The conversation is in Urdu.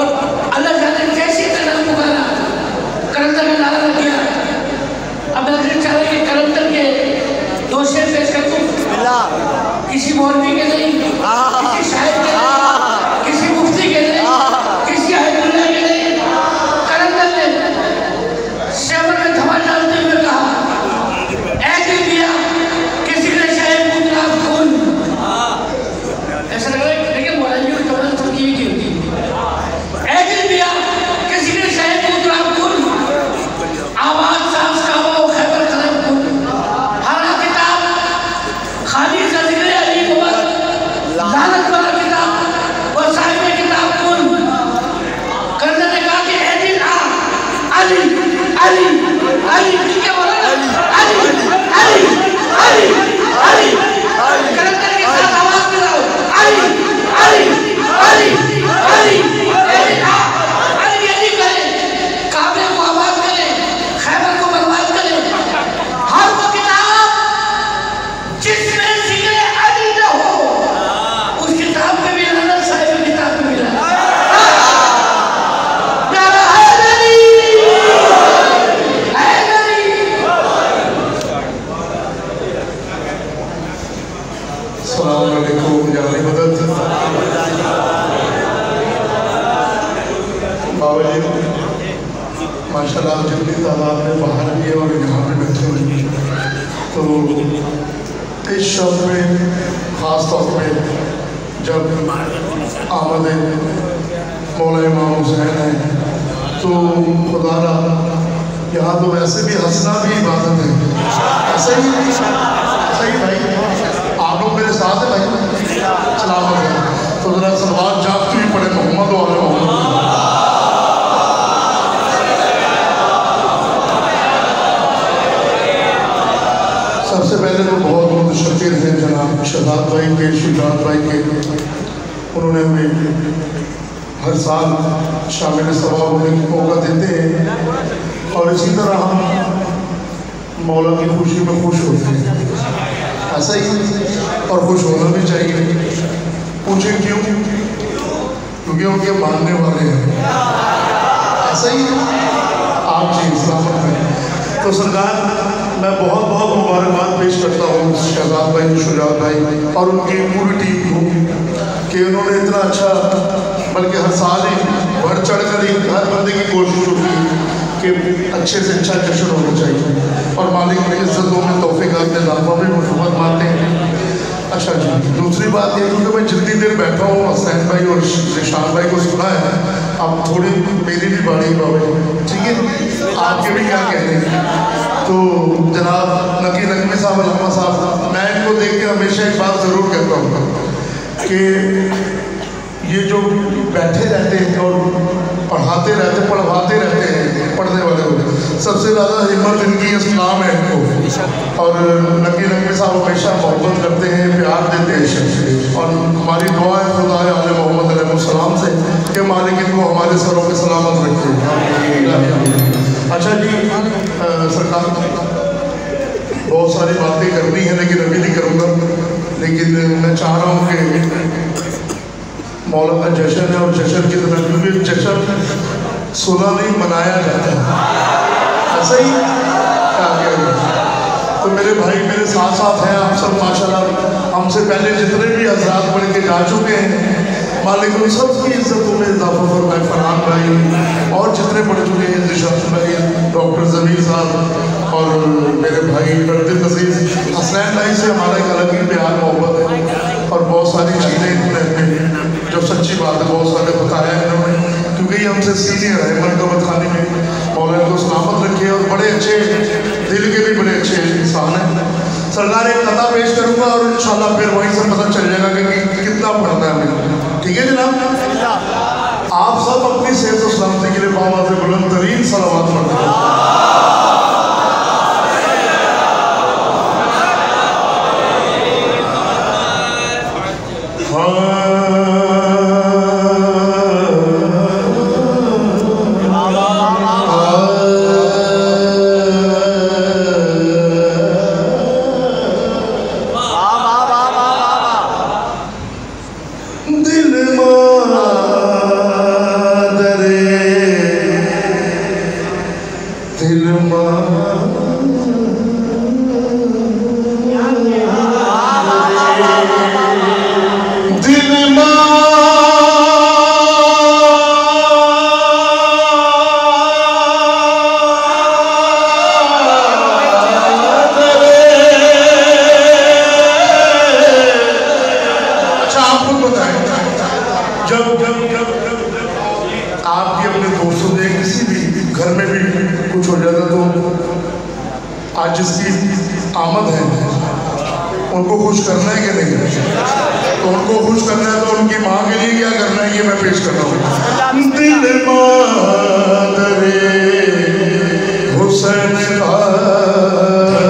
اور اللہ جانے کیسے قدم اگانا کرندر میں نعرہ لگ گیا اب حضرت چاہ رہے کہ کرندر کے دو شعر پیش کر دوں۔ کسی مولوی کے نہیں کسی شاعر کے نہیں کسی مفتی ڈالتے ماشاءاللہ اللہ جتنی تعداد میں باہر بھی ہے اور یہاں پہ بیٹھے ہوئے ہیں، تو اس شب میں، خاص طور پہ جب آمد مولا امام حسین ہے تو خدا را یہاں تو ویسے بھی ہنسنا بھی عبادت ہے۔ ایسے ہی ایسے ہی بھائی آپ لوگ میرے ساتھ ہیں بھائی سلام علیکم تو ذرا سلوات جاپ کی پڑے محمد والے محمد۔ شہداد بھائی کے شہداد بھائی کے انہوں نے ہمیں ہر سال شامل ثواب ہونے کی موقع دیتے ہیں اور اسی طرح ہم مولا کی خوشی میں خوش ہوتے ہیں۔ ایسا ہی اور خوش ہونا بھی چاہیے۔ پوچھیں کیوں؟ کیونکہ ان کے ماننے والے ہیں۔ ایسا ہی آپ جی اسلام میں تو سرکار میں بہت بہت مبارکباد پیش کرتا ہوں شہزاد بھائی شجاعت بھائی اور ان کی پوری ٹیم کو کہ انہوں نے اتنا اچھا بلکہ ہر سال ہی بڑھ چڑھ کر ایک ہر بندے کی کوشش ہوتی کہ اچھے سے اچھا جشن ہونا چاہیے۔ اور مالک نے عزتوں میں تحفے کا اضافہ بھی مفت مانتے ہیں۔ اچھا جی دوسری بات یہ کیونکہ میں جتنی دیر بیٹھا ہوں حسین بھائی اور شیشان بھائی کو سنا ہے آپ تھوڑے میری بھی باڑی بابا ٹھیک ہے؟ آپ کے بھی کیا کہتے ہیں۔ تو جناب نقی نقوی صاحب، علامہ صاحب، میں ان کو دیکھ کے ہمیشہ ایک بات ضرور کہتا ہوں کہ یہ جو بیٹھے رہتے ہیں اور پڑھاتے رہتے پڑھواتے رہتے ہیں پڑھنے والے ہوتے سب سے زیادہ ہمت ان کی اسلام ہے ان کو۔ اور نقی نقوی صاحب ہمیشہ محبت کرتے ہیں، پیار دیتے مالک کی کو ہمارے سروں پہ سلامت رکھے اچھا جی سرکار بہت ساری باتیں کرنی ہیں، لیکن ابھی نہیں کروں گا۔ لیکن میں چاہ رہا ہوں کہ مولا کا جشن ہے اور جشن کی طرح کیونکہ جشن سنا نہیں منایا جاتا ہے۔ ایسا ہی کہا گیا تو میرے بھائی، میرے ساتھ ساتھ ہیں آپ سب، ماشاءاللہ ہم سے پہلے جتنے بھی حضرات بڑھ کے جا چکے ہیں مالک ان سب کی عزتوں میں اضافہ فرمائے فرحان بھائی، اور جتنے بڑے چکے ہیں نشاط بھائی، ڈاکٹر زمیر صاحب، اور میرے بھائی بردل عزیز، حسنین بھائی سے ہمارا ایک الگ ہی پیار، محبت ہے، اور بہت ساری چیزیں انہوں نے جو سچی بات ہے، بہت سارے بتایا انہوں نے، کیونکہ یہ ہم سے سینئر ہے مرکبت خانے میں۔ مولانا کو سلامت رکھے اور بڑے اچھے دل کے بھی بڑے اچھے انسان ہیں۔ سرکار ایک قطع پیش کروں گا، اور انشاءاللہ پھر وہیں سے پتہ چل جائے گا کہ کتنا پڑھتا ہے ہمیں۔ ٹھیک ہے جناب؟ آپ سب Silva آج جس کی آمد ہے ان کو خوش کرنا ہے کہ نہیں؟ تو ان کو خوش کرنا ہے تو ان کی ماں کے لیے کیا کرنا ہے یہ میں پیش کر رہا ہوں۔ دل مادر حسین کا